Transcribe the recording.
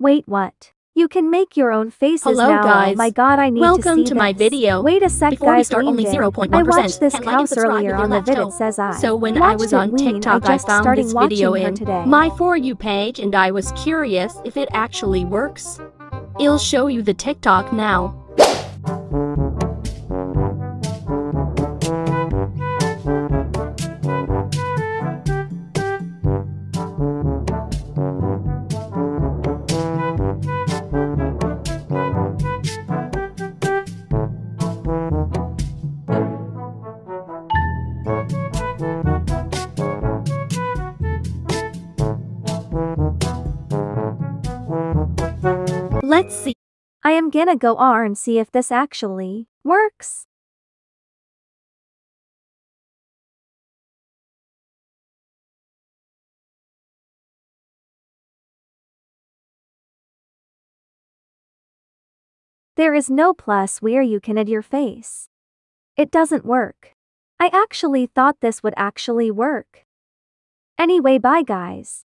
Wait, what? You can make your own faces Hello, now. Oh guys. Oh my god, I need to Welcome see to my video. Wait a sec, Before we start, only weaned in. 0.1%. I watched this house earlier on the vid. It says I. So when I was on TikTok, I I found this watching video in today. my For You page and I was curious if it actually works. I'll show you the TikTok now. Let's see. I am gonna go R and see if this actually works. There is no plus where you can add your face. It doesn't work. I actually thought this would actually work. Anyway, bye guys.